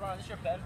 Bro, this your bed?